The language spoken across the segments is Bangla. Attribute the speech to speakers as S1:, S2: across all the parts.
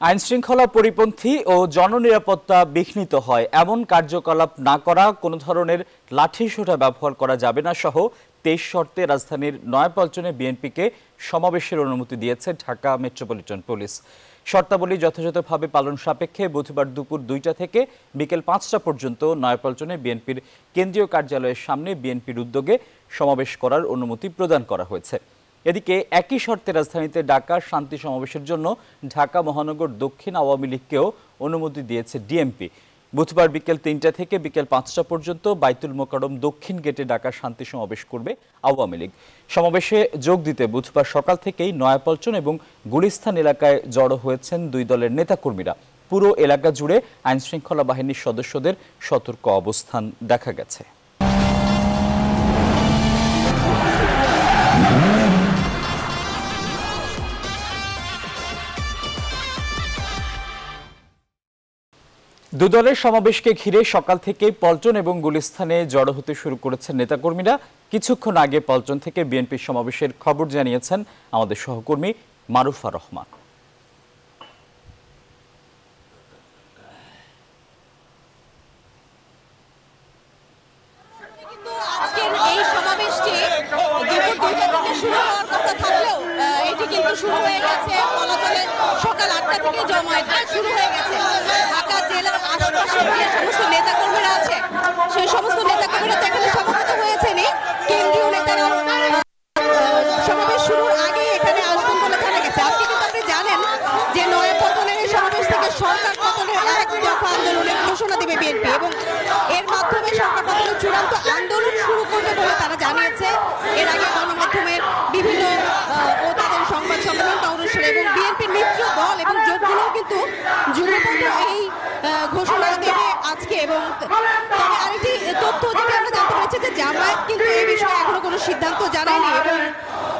S1: আইনশৃঙ্খলা পরিপন্থী ও জননিরাপত্তা বিঘ্নিত হয়। এমন কার্যকলাপ না করা, কোনো ধরনের লাঠিসোঁটা ব্যবহার করা যাবে না সহ তেইশ শর্তে রাজধানীর নয়াপল্টনে বিএনপিকে সমাবেশের অনুমতি দিয়েছে ঢাকা মেট্রোপলিটন পুলিশ। শর্তাবলী যথাযথভাবে পালন সাপেক্ষে বুধবার দুপুর দুইটা থেকে বিকেল পাঁচটা পর্যন্ত নয়াপল্টনে বিএনপির কেন্দ্রীয় কার্যালয়ের সামনে বিএনপির উদ্যোগে সমাবেশ করার অনুমতি প্রদান করা হয়েছে। এদিকে একই শর্তে রাজধানীতে ডাকা শান্তি সমাবেশের জন্য ঢাকা মহানগর দক্ষিণ আওয়ামী লীগকেও অনুমতি দিয়েছে ডিএমপি। বুধবার বিকেল তিনটা থেকে বিকেল পাঁচটা পর্যন্ত বাইতুল মোকারম দক্ষিণ গেটে ডাকা শান্তি সমাবেশ করবে আওয়ামী লীগ। সমাবেশে যোগ দিতে বুধবার সকাল থেকেই নয়াপল্টন এবং গুলিস্তান এলাকায় জড়ো হয়েছেন দুই দলের নেতাকর্মীরা। পুরো এলাকা জুড়ে আইনশৃঙ্খলা বাহিনীর সদস্যদের সতর্ক অবস্থান দেখা গেছে। দুদলের সমাবেশকে ঘিরে সকাল থেকেই পল্টন এবং গুলিস্থানে জড়ো হতে শুরু করেছেন নেতাকর্মীরা। কিছুক্ষণ আগে পল্টন থেকে বিএনপির সমাবেশের খবর জানিয়েছেন আমাদের সহকর্মী মারুফা রহমান।
S2: থেকে শুরু হয়ে গেছে। সকাল আটটা থেকে জমায়েতটা শুরু হয়ে গেছে। জেলার আশপাশের যে সমস্ত নেতাকর্মীরা আছে। সেই সমস্ত নেতাকর্মীরা তো এখানে সমবেত হয়েছেনই কেন্দ্রীয় নেতারা আগে এখানে আসবেন বলে গেছে। আপনি জানেন যে নয়া পতনের এই সমাবেশ থেকে সরকার পতনের এক দফা আন্দোলনের ঘোষণা দেবে বিএনপি এবং এর মাধ্যমে সরকার পতনের আন্দোলন শুরু করবে বলে তারা জানিয়েছে। এর আগে গণমাধ্যমের বিভিন্ন ও তাদের সংবাদ সম্মেলনটা অনুষ্ঠান এবং বিএনপির মিত্র দল এবং জোটগুলো কিন্তু যুগপথ এই ঘোষণা দেবে আজকে এবং তবে আরেকটি তথ্য যেটা আমরা জানতে পেরেছি যে জামায়াত কিন্তু এই বিষয়ে এখনও কোনো সিদ্ধান্ত জানায়নি এবং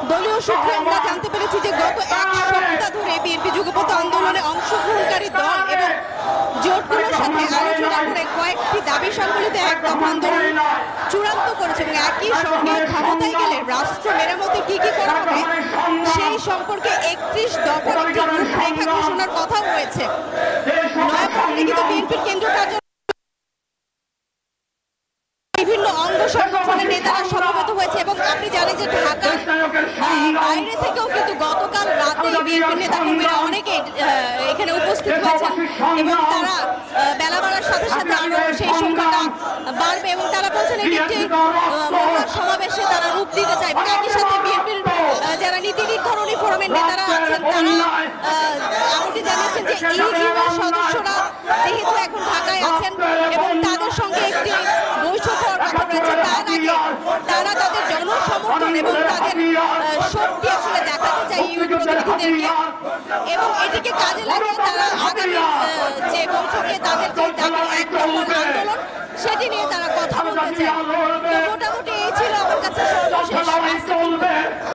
S2: দলীয় সূত্রে আমরা জানতে পেরেছি যে গত এক সপ্তাহ ধরে বিএনপি যুগপথ আন্দোলনে অংশগ্রহণকারী দল এবং জোটগুলোর সাথে আলোচনা করে কয়েকটি দাবি সম্বলিত এক দফা আন্দোলন চূড়ান্ত করেছে এবং একই সঙ্গে ক্ষমতায় গেলে রাষ্ট্র মেরামতে কি কি করা হবে সেই সম্পর্কে একত্রিশ নয়াপল্টনে কিন্তু বিএনপির কেন্দ্রীয় কার্যালয় বিভিন্ন অঙ্গ সংগঠনের নেতারা সমবেত হয়েছে এবং আপনি জানেন যে ঢাকার বাইরে থেকেও কিন্তু গতকাল রাতে বিএনপির নেতা কর্মীরা অনেকে এখানে উপস্থিত হয়েছেন এবং তারা বেলা বাড়ার সাথে সাথে আরও সেই সংখ্যাটা বাড়বে এবং তারা বলছেন এটি একটি সমাবেশে তারা রূপ দিতে চায়। একই সাথে বিএনপির যারা নীতি নির্ধারণী ফোরামের নেতারা আছেন, তারা যে সদস্যরা যেহেতু এখন ঢাকায় আছেন এবং তাদের সঙ্গে একটি বৈঠক হওয়ার কথা রয়েছে তার আগে তারা তাদের জনসমর্থন এবং তাদের শক্তি আসলে দেখাতে চায় ইউজি প্রতিনিধিদেরকে এবং এটিকে কাজে লাগিয়ে তারা আগামী যে বৈঠকে তাদের যে দাবি এক দফা